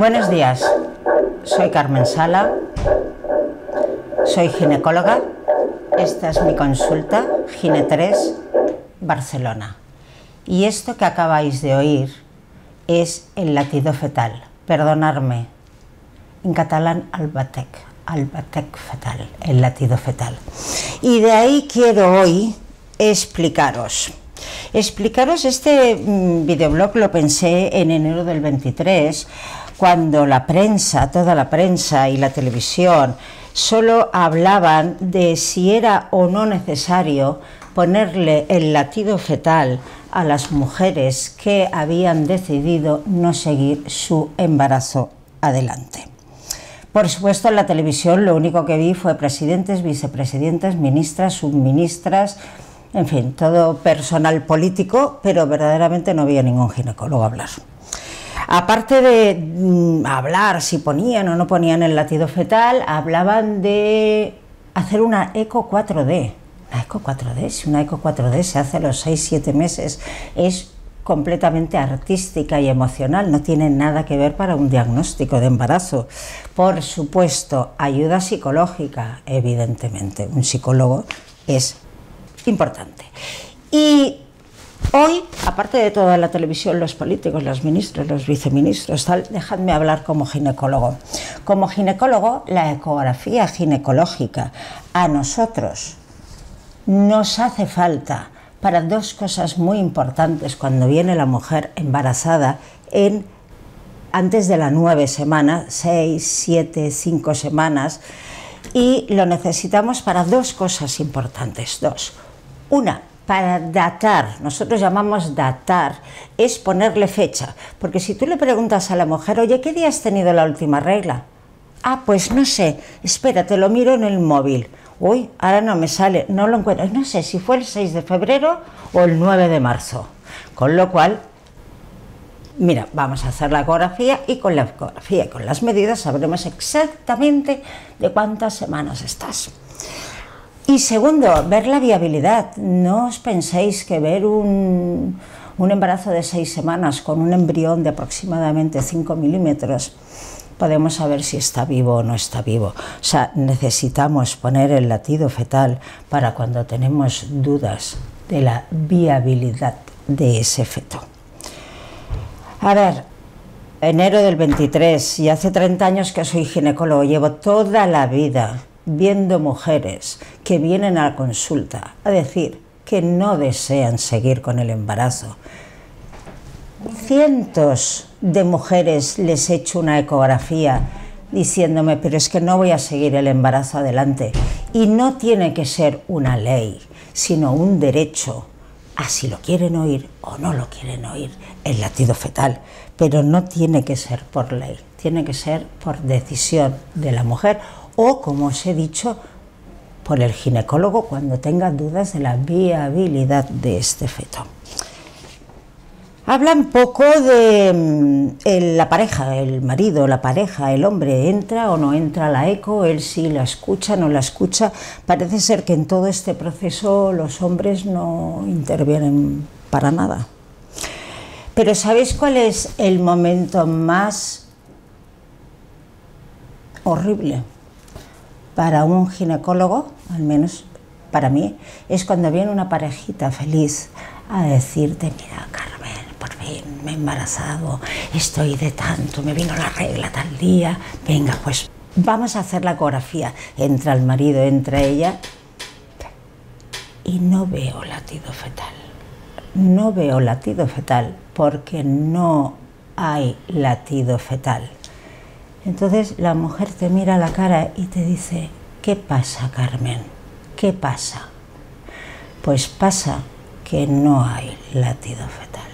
Buenos días, soy Carmen Sala, soy ginecóloga, esta es mi consulta, Gine 3, Barcelona. Y esto que acabáis de oír es el latido fetal, perdonadme, en catalán albatec, albatec fetal, el latido fetal. Y de ahí quiero hoy explicaros. Explicaros este mm, videoblog lo pensé en enero del 23, cuando la prensa, toda la prensa y la televisión solo hablaban de si era o no necesario ponerle el latido fetal a las mujeres que habían decidido no seguir su embarazo adelante. Por supuesto, en la televisión lo único que vi fue presidentes, vicepresidentes, ministras, subministras, en fin, todo personal político, pero verdaderamente no había ningún ginecólogo hablar. Aparte de mm, hablar si ponían o no ponían el latido fetal, hablaban de hacer una eco 4D. Una eco 4D, si una eco 4D se hace a los 6-7 meses, es completamente artística y emocional, no tiene nada que ver para un diagnóstico de embarazo. Por supuesto, ayuda psicológica, evidentemente. Un psicólogo es importante. Y hoy, aparte de toda la televisión, los políticos, los ministros, los viceministros, tal, dejadme hablar como ginecólogo. Como ginecólogo, la ecografía ginecológica a nosotros nos hace falta para dos cosas muy importantes cuando viene la mujer embarazada en antes de las nueve semanas, seis, siete, cinco semanas, y lo necesitamos para dos cosas importantes, dos. Una, para datar, nosotros llamamos datar, es ponerle fecha, porque si tú le preguntas a la mujer, oye, ¿qué día has tenido la última regla? Ah, pues no sé, espérate, lo miro en el móvil. Uy, ahora no me sale, no lo encuentro, no sé si fue el 6 de febrero o el 9 de marzo. Con lo cual, mira, vamos a hacer la ecografía y con la ecografía y con las medidas sabremos exactamente de cuántas semanas estás. Y segundo, ver la viabilidad. No os penséis que ver un, embarazo de seis semanas con un embrión de aproximadamente 5 milímetros podemos saber si está vivo o no está vivo. O sea, necesitamos poner el latido fetal para cuando tenemos dudas de la viabilidad de ese feto. A ver, enero del 23, y hace 30 años que soy ginecólogo, llevo toda la vida viendo mujeres que vienen a la consulta a decir que no desean seguir con el embarazo. Cientos de mujeres les he hecho una ecografía diciéndome, pero es que no voy a seguir el embarazo adelante. Y no tiene que ser una ley, sino un derecho a si lo quieren oír o no lo quieren oír, el latido fetal. Pero no tiene que ser por ley, tiene que ser por decisión de la mujer o, como os he dicho, por el ginecólogo cuando tenga dudas de la viabilidad de este feto. Habla un poco de mm, la pareja, el marido, la pareja, el hombre, entra o no entra la eco, él sí la escucha, no la escucha. Parece ser que en todo este proceso los hombres no intervienen para nada. Pero ¿sabéis cuál es el momento más horrible? Para un ginecólogo, al menos para mí, es cuando viene una parejita feliz a decirte, mira Carmen, por fin me he embarazado, estoy de tanto, me vino la regla tal día, venga, pues vamos a hacer la ecografía. Entra el marido, entra ella y no veo latido fetal. No veo latido fetal porque no hay latido fetal. Entonces la mujer te mira a la cara y te dice, ¿qué pasa Carmen? ¿Qué pasa? Pues pasa que no hay latido fetal.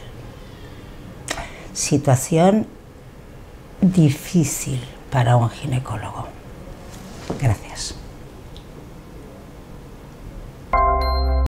Situación difícil para un ginecólogo. Gracias.